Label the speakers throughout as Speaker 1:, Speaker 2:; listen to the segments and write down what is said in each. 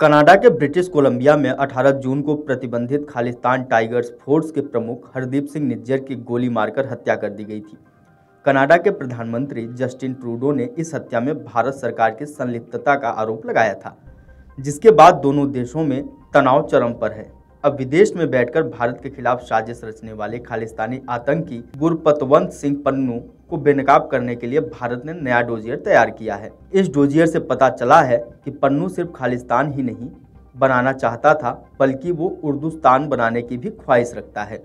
Speaker 1: Canada के British Columbia में 18 जून को प्रतिबंधित खालिस्तान टाइगर्स फोर्स के प्रमुख हरदीप सिंह निज्जर की गोली मारकर हत्या कर दी गई थी। कनाडा के प्रधानमंत्री जस्टिन ट्रूडो ने इस हत्या में भारत सरकार की संलिप्तता का आरोप लगाया था, जिसके बाद दोनों देशों में तनाव चरम पर है। अब विदेश में बैठकर भारत के खिलाफ साजिश रचने वाले खालिस्तानी आतंकी गुरपतवंत सिंह पन्नू को बेनकाब करने के लिए भारत ने नया डोजियर तैयार किया है। इस डोजियर से पता चला है कि पन्नू सिर्फ़ खालिस्तान ही नहीं बनाना चाहता था, बल्कि वो उर्दूस्तान बनाने की भी ख्वाहिश रखता है।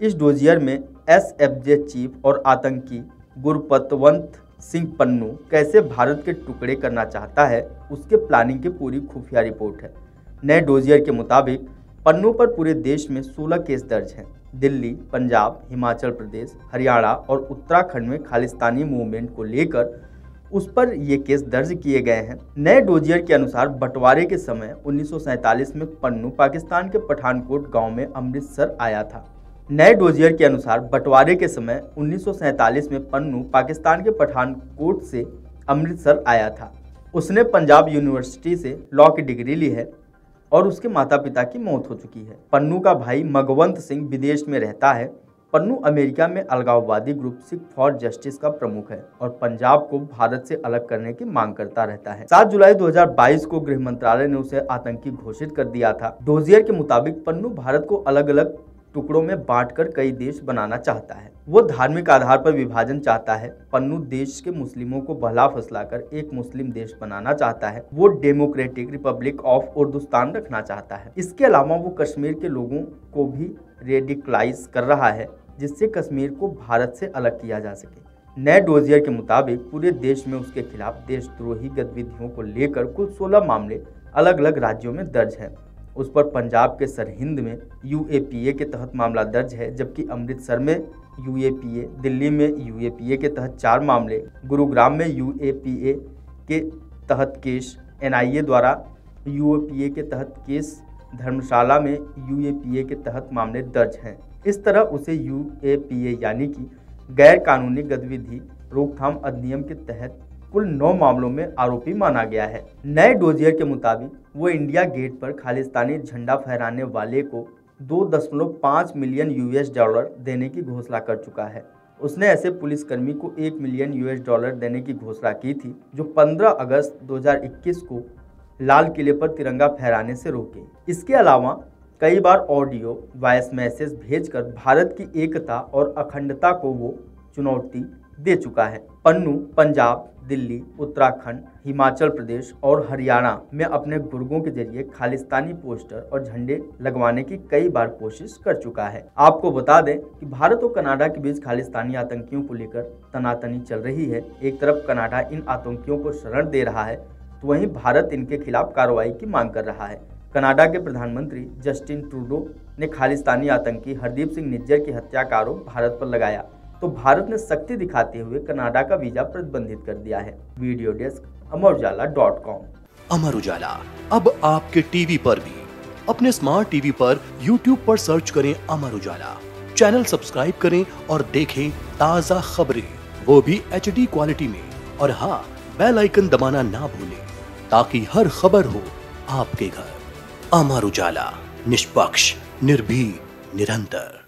Speaker 1: इस डोजियर में एस एफ़ जे चीफ और आतंकी गुरपतवंत सिंह पन्नू कैसे भारत के टुकड़े करना चाहता है, उसके प्लानिंग की पूरी खुफिया रिपोर्ट है। नए डोजियर के मुताबिक पन्नू पर पूरे देश में 16 केस दर्ज हैं। दिल्ली, पंजाब, हिमाचल प्रदेश, हरियाणा और उत्तराखंड में खालिस्तानी मूवमेंट को लेकर उस पर ये केस दर्ज किए गए हैं। नए डोजियर के अनुसार बंटवारे के समय उन्नीस में पन्नू पाकिस्तान के पठानकोट गाँव में अमृतसर आया था। नए डोजियर के अनुसार बंटवारे के समय उन्नीस में पन्नू पाकिस्तान के पठानकोट से अमृतसर आया था। उसने पंजाब यूनिवर्सिटी से लॉ की डिग्री ली है। और उसके माता पिता की मौत हो चुकी है। पन्नू का भाई मगवंत सिंह विदेश में रहता है। पन्नू अमेरिका में अलगाववादी ग्रुप सिख फॉर जस्टिस का प्रमुख है और पंजाब को भारत से अलग करने की मांग करता रहता है। 7 जुलाई 2022 को गृह मंत्रालय ने उसे आतंकी घोषित कर दिया था। डोजियर के मुताबिक पन्नू भारत को अलग अलग टुकड़ों में बांटकर कई देश बनाना चाहता है। वो धार्मिक आधार पर विभाजन चाहता है। पन्नू देश के मुस्लिमों को बहला फसलाकर एक मुस्लिम देश बनाना चाहता है। वो डेमोक्रेटिक रिपब्लिक ऑफ़ उर्दुस्तान रखना चाहता है। इसके अलावा वो कश्मीर के लोगों को भी रेडिकलाइज कर रहा है, जिससे कश्मीर को भारत से अलग किया जा सके। नए डोजियर के मुताबिक पूरे देश में उसके खिलाफ देशद्रोही गतिविधियों को लेकर कुल 16 मामले अलग अलग राज्यों में दर्ज हैं। उस पर पंजाब के सरहिंद में यूएपीए के तहत मामला दर्ज है, जबकि अमृतसर में यूएपीए, दिल्ली में यूएपीए के तहत चार मामले, गुरुग्राम में यूएपीए के तहत केस, एनआईए द्वारा यूएपीए के तहत केस, धर्मशाला में यूएपीए के तहत मामले दर्ज हैं। इस तरह उसे यूएपीए यानी कि गैर कानूनी गतिविधि, रोकथाम अधिनियम के तहत कुल नौ मामलों में आरोपी माना गया है। नए डोजियर के मुताबिक, वो इंडिया गेट पर खालिस्तानी झंडा फहराने वाले को दो दशमलव पाँच मिलियन यूएस डॉलर देने की घोषणा कर चुका है। उसने ऐसे पुलिसकर्मी को एक मिलियन यूएस डॉलर देने की घोषणा की थी, जो 15 अगस्त 2021 को लाल किले पर तिरंगा फहराने से रोके। इसके अलावा, कई बार ऑडियो, वॉइस मैसेज भेजकर भारत की एकता और अखंडता को वो चुनौती दे चुका है। पन्नू, पंजाब, दिल्ली, उत्तराखंड, हिमाचल प्रदेश और हरियाणा में अपने गुर्गों के ज़रिए खालिस्तानी पोस्टर और झंडे लगवाने की कई बार कोशिश कर चुका है। आपको बता दें कि भारत और कनाडा के बीच खालिस्तानी आतंकियों को लेकर तनातनी चल रही है। एक तरफ़ कनाडा इन आतंकियों को शरण दे रहा है तो वहीं भारत इनके खिलाफ कार्रवाई की मांग कर रहा है। कनाडा के प्रधानमंत्री जस्टिन ट्रूडो ने खालिस्तानी आतंकी हरदीप सिंह निज्जर की हत्या का आरोप भारत पर लगाया। तो भारत ने सख्ती दिखाते हुए कनाडा का वीज़ा प्रतिबंधित कर दिया है। Video desk Amar Ujala dot com.
Speaker 2: Amar Ujala, अब आपके टीवी पर भी। अपने स्मार्ट टीवी पर यूट्यूब पर सर्च करें अमर उजाला। चैनल सब्सक्राइब करें और देखें ताज़ा खबरें। वो भी HD क्वालिटी में। और हाँ बेल आइकन दबाना ना भूलें, ताकि हर खबर हो आपके घर। अमर उजाला, निष्पक्ष निर्भी निरंतर।